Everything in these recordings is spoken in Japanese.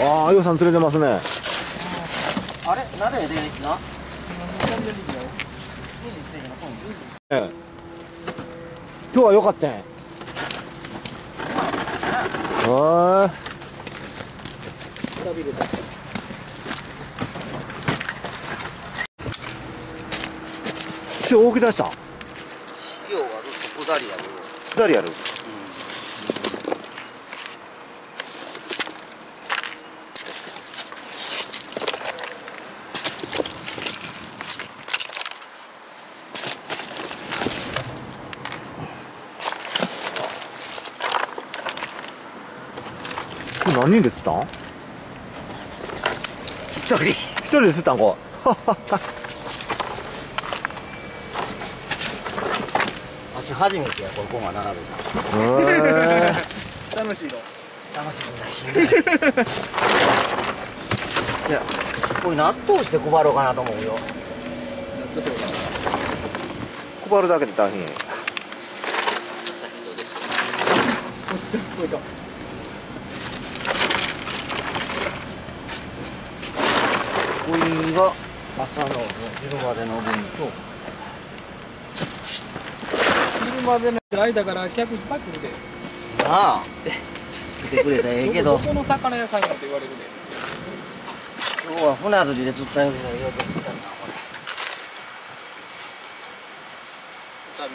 ああようさん釣れてますね。あれ？誰？でな？ええ。今日は良かったんはいし大き出した？塩がる？と下りやる？誰やるこれ何人で釣ったん？一人。一人で釣ったんこ私 初めてやここが並べた。へえ楽しいの楽しみだしね。じゃあ。これ納豆して配ろうかなと思うよ。配るだけで大変これかこれが朝の昼までの分と昼までの間から客いっぱい来るで。なあ。来てくれたらええけど。どこの魚屋さんやって言われるで。今日は船釣りで釣ったよりもよく釣ったなこれ。旅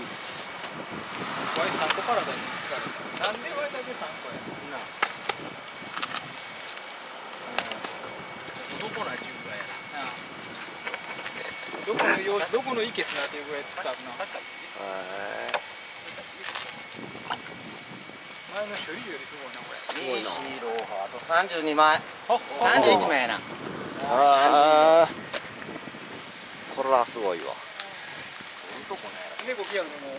ワイ3個パラダイスに疲れたなんでワイだけ3個やなどこな中華やな。あどこのよどこの池すなっていうぐらい釣ったな。前の処理よりすごいなこれ。すごいな BC ローハー。と32枚。あ31枚やな。ああこれはすごいわ。どこね猫来やるのも